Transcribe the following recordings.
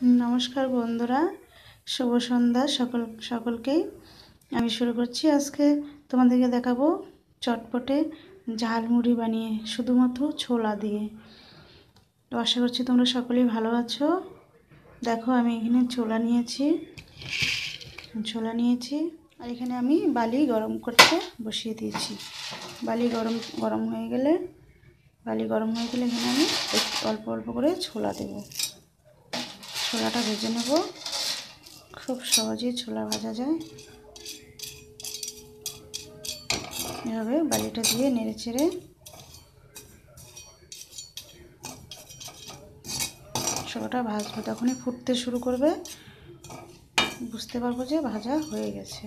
নমস্কার বন্ধুরা, শুভ সন্ধ্যা সকল, সকলকেই। আমি শুরু করছি আজকে তোমাদেরকে দেখাবো চটপটে ঝালমুড়ি বানিয়ে, শুধুমাত্র ছোলা দিয়ে। তো আশা করছি তোমরা সকলেই ভালো আছো। দেখো, আমি এখানে ছোলা নিয়েছি। ছোলা নিয়েছি, আর এখানে আমি বালি গরম করতে বসিয়ে দিয়েছি। বালি গরম গরম হয়ে গেলে, বালি গরম হয়ে গেলে এখানে আমি অল্প অল্প করে ছোলা দেবো। ছোলাটা ভেজে নেব। খুব সহজেই ছোলা ভাজা যায়। এভাবে বালিটা দিয়ে নেড়ে চেড়ে ছোলাটা ভাজবো। তখনই ফুটতে শুরু করবে। বুঝতে পারব যে ভাজা হয়ে গেছে।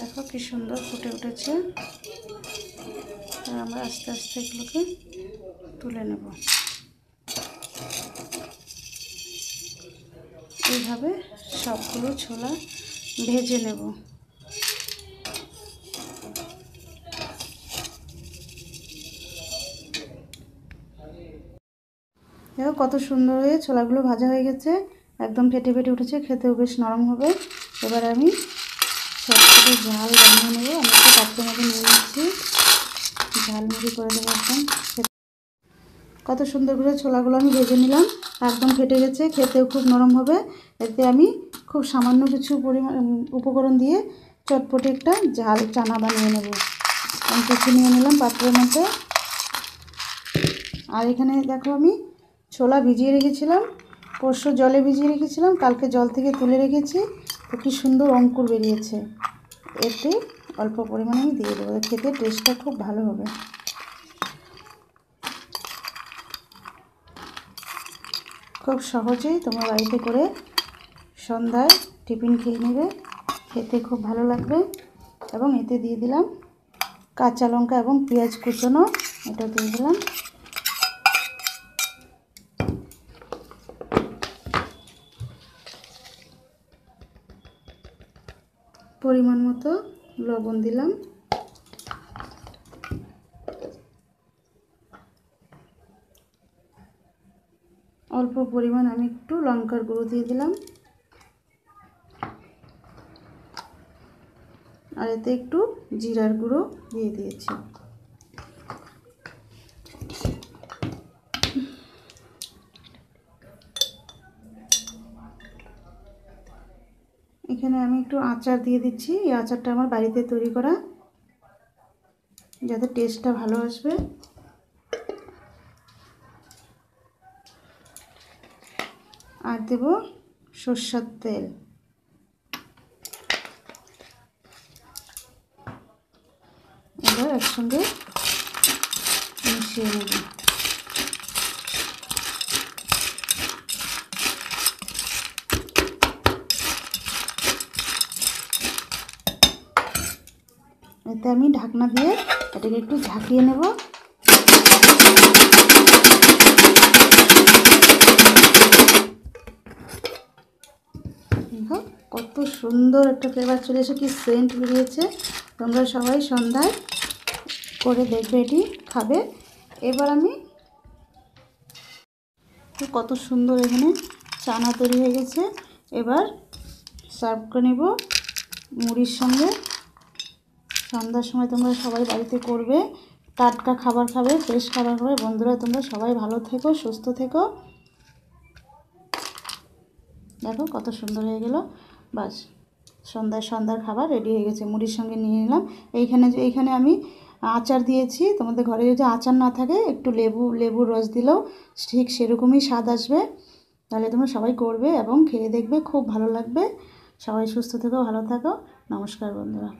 দেখো কি সুন্দর ফুটে উঠেছে। আর আমরা আস্তে আস্তে এগুলোকে তুলে নেব। এইভাবে সবগুলো ছোলা ভেজে নেব। দেখো কত সুন্দর হয়ে ছোলাগুলো ভাজা হয়ে গেছে। একদম ফেটে ফেটে উঠেছে, খেতেও বেশ নরম হবে। এবার আমি ছোটো ঝাল বানিয়ে নেব। আমি একটা পাত্রের মধ্যে নিয়ে নিচ্ছি। ঝালমুড়ি করে দেবো একদম কত সুন্দর করে ছোলাগুলো আমি ভেজে নিলাম। একদম ফেটে গেছে, খেতেও খুব নরম হবে। এতে আমি খুব সামান্য কিছু পরিমাণ উপকরণ দিয়ে চটপটে একটা ঝাল চানা বানিয়ে নেব। আমি কিছু নিয়ে নিলাম পাত্রের মধ্যে। আর এখানে দেখো আমি ছোলা ভিজিয়ে রেখেছিলাম। পরশু জলে ভিজিয়ে রেখেছিলাম। কালকে জল থেকে তুলে রেখেছি। কী সুন্দর অঙ্কুর বেরিয়েছে। এতে অল্প পরিমাণে আমি দিয়ে দেবো। খেতে টেস্টটা খুব ভালো হবে। খুব সহজেই তোমার বাড়িতে করে সন্ধ্যায় টিফিন খেয়ে নেবে। খেতে খুব ভালো লাগবে। এবং এতে দিয়ে দিলাম কাঁচা লঙ্কা এবং পেঁয়াজ কুচনো। এটা দিয়ে দিলাম। পরিমাণ মতো লবণ দিলাম। অল্প পরিমাণ আমি একটু লঙ্কার গুঁড়ো দিয়ে দিলাম। আর এতে একটু জিরার গুঁড়ো দিয়ে দিয়েছি। এখানে আমি একটু আচার দিয়ে দিচ্ছি। এই আচারটা আমার বাড়িতে তৈরি করা। যাতে টেস্টটা ভালো আসবে। আর দেব সর্ষার তেল। এবার একসঙ্গে মিশিয়ে নেব। এতে আমি ঢাকনা দিয়ে এটাকে একটু ঝাঁকিয়ে নেব। কত সুন্দর একটা ফ্লেভার চলে এসে কি সেন্ট বেরিয়েছে। তোমরা সবাই সন্ধ্যায় করে দেখবে এটি খাবে। এবার আমি কত সুন্দর এখানে চানা তৈরি হয়ে গেছে। এবার সার্ভ করে নেব মুড়ির সঙ্গে। সন্ধ্যার সময় তোমরা সবাই বাড়িতে করবে, টাটকা খাবার খাবে, ফ্রেশ খাবার খাবে। বন্ধুরা, তোমরা সবাই ভালো থেকো, সুস্থ থেকো। দেখো কত সুন্দর হয়ে গেল। বাস, সন্ধ্যায় সন্ধ্যার খাবার রেডি হয়ে গেছে। মুড়ির সঙ্গে নিয়ে নিলাম। এইখানে যে, এইখানে আমি আচার দিয়েছি। তোমাদের ঘরে যদি আচার না থাকে, একটু লেবু, লেবুর রস দিলেও ঠিক সেরকমই স্বাদ আসবে। তাহলে তোমরা সবাই করবে এবং খেয়ে দেখবে, খুব ভালো লাগবে। সবাই সুস্থ থেকো, ভালো থাকো। নমস্কার বন্ধুরা।